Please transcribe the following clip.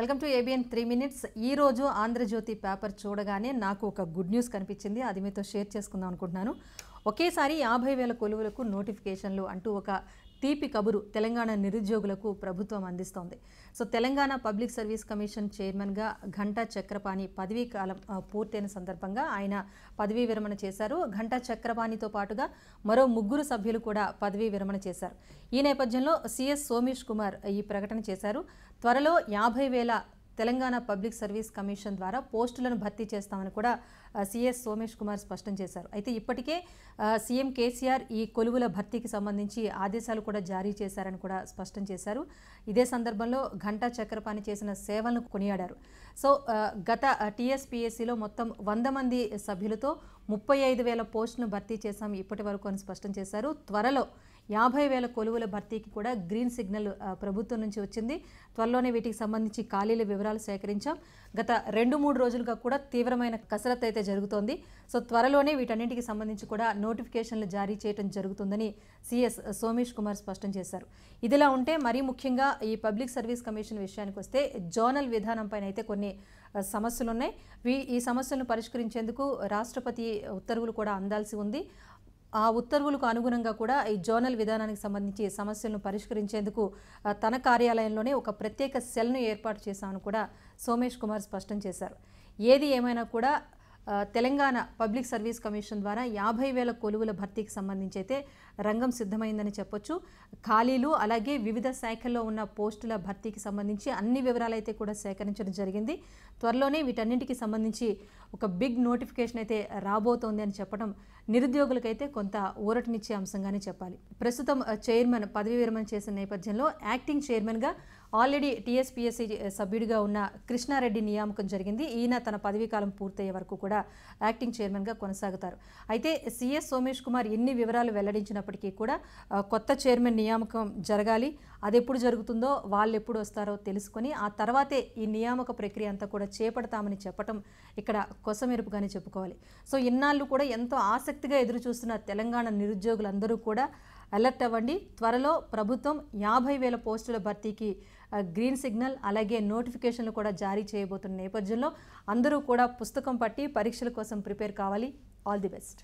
Welcome to ABN three minutes ఈ రోజు Andhra Jyothi paper చూడగానే నాకు ఒక గుడ్ న్యూస్ కనిపించింది. అది మీతో షేర్ చేసుకుందాం అనుకుంటున్నాను. ఒకేసారి యాభై వేల కొలువులకు నోటిఫికేషన్లు అంటూ ఒక తీపి కబురు తెలంగాణ నిరుద్యోగులకు ప్రభుత్వం అందిస్తోంది. So Telangana public service commission చైర్మన్గా ఘంటా చక్రపాణి పదవీ కాలం పూర్తయిన సందర్భంగా ఆయన పదవీ విరమణ చేశారు. ఘంటా చక్రపాణితో పాటుగా మరో ముగ్గురు సభ్యులు కూడా పదవీ విరమణ చేశారు. ఈ నేపథ్యంలో సిఎస్ సోమేష్ కుమార్ ఈ ప్రకటన చేశారు. త్వరలో యాభై వేల తెలంగాణ పబ్లిక్ సర్వీస్ కమిషన్ ద్వారా పోస్టులను భర్తీ చేస్తామని కూడా సిఎస్ సోమేష్ కుమార్ స్పష్టం చేశారు. అయితే ఇప్పటికే సీఎం కేసీఆర్ ఈ కొలువుల భర్తీకి సంబంధించి ఆదేశాలు కూడా జారీ చేశారని కూడా స్పష్టం చేశారు. ఇదే సందర్భంలో ఘంటా చక్రపాణి చేసిన సేవలను కొనియాడారు. సో గత టీఎస్పీఎస్సీలో మొత్తం వంద మంది సభ్యులతో ముప్పై ఐదు వేల పోస్టులను భర్తీ చేశాం ఇప్పటి వరకు అని స్పష్టం చేశారు. త్వరలో యాభై వేల కొలువుల భర్తీకి కూడా గ్రీన్ సిగ్నల్ ప్రభుత్వం నుంచి వచ్చింది. త్వరలోనే వీటికి సంబంధించి ఖాళీల వివరాలు సేకరించాం. గత రెండు మూడు రోజులుగా కూడా తీవ్రమైన కసరత్తు అయితే జరుగుతోంది. సో త్వరలోనే వీటన్నింటికి సంబంధించి కూడా నోటిఫికేషన్లు జారీ చేయడం జరుగుతుందని సిఎస్ సోమేష్ కుమార్ స్పష్టం చేశారు. ఇదిలా ఉంటే మరీ ముఖ్యంగా ఈ పబ్లిక్ సర్వీస్ కమిషన్ విషయానికి వస్తే జోనల్ విధానం పైన అయితే కొన్ని సమస్యలు ఉన్నాయి వీ- ఈ సమస్యలను పరిష్కరించేందుకు రాష్ట్రపతి ఉత్తర్వులు కూడా అందాల్సి ఉంది. ఆ ఉత్తర్వులకు అనుగుణంగా కూడా ఈ జోనల్ విధానానికి సంబంధించి సమస్యలను పరిష్కరించేందుకు తన కార్యాలయంలోనే ఒక ప్రత్యేక సెల్ను ఏర్పాటు చేశామని కూడా సోమేష్ కుమార్ స్పష్టం చేశారు. ఏది ఏమైనా కూడా తెలంగాణ పబ్లిక్ సర్వీస్ కమిషన్ ద్వారా యాభై వేల కొలువుల భర్తీకి సంబంధించి అయితే రంగం సిద్ధమైందని చెప్పొచ్చు. ఖాళీలు అలాగే వివిధ శాఖల్లో ఉన్న పోస్టుల భర్తీకి సంబంధించి అన్ని వివరాలు అయితే కూడా సేకరించడం జరిగింది. త్వరలోనే వీటన్నింటికి సంబంధించి ఒక బిగ్ నోటిఫికేషన్ అయితే రాబోతోంది అని చెప్పడం నిరుద్యోగులకైతే కొంత ఊరటనిచ్చే అంశంగానే చెప్పాలి. ప్రస్తుతం చైర్మన్ పదవి విరమణ చేసిన నేపథ్యంలో యాక్టింగ్ చైర్మన్గా ఆల్రెడీ టీఎస్పీఎస్సీ సభ్యుడిగా ఉన్న కృష్ణారెడ్డి నియామకం జరిగింది. ఈయన తన పదవీ కాలం పూర్తయ్యే వరకు కూడా యాక్టింగ్ చైర్మన్గా కొనసాగుతారు. అయితే సిఎస్ సోమేష్ కుమార్ ఎన్ని వివరాలు వెల్లడించినప్పటికీ కూడా కొత్త చైర్మన్ నియామకం జరగాలి అది ఎప్పుడు జరుగుతుందో వాళ్ళు ఎప్పుడు వస్తారో తెలుసుకొని ఆ తర్వాతే ఈ నియామక ప్రక్రియ అంతా కూడా చేపడతామని చెప్పటం ఇక్కడ కొసమెరుపుగానే చెప్పుకోవాలి. సో ఇన్నాళ్ళు కూడా ఎంతో ఆసక్తిగా ఎదురు చూస్తున్న తెలంగాణ నిరుద్యోగులందరూ కూడా అలర్ట్ అవ్వండి. త్వరలో ప్రభుత్వం యాభై వేల పోస్టుల భర్తీకి గ్రీన్ సిగ్నల్ అలాగే నోటిఫికేషన్లు కూడా జారీ చేయబోతున్న నేపథ్యంలో అందరూ కూడా పుస్తకం పట్టి పరీక్షల కోసం ప్రిపేర్ కావాలి. All the best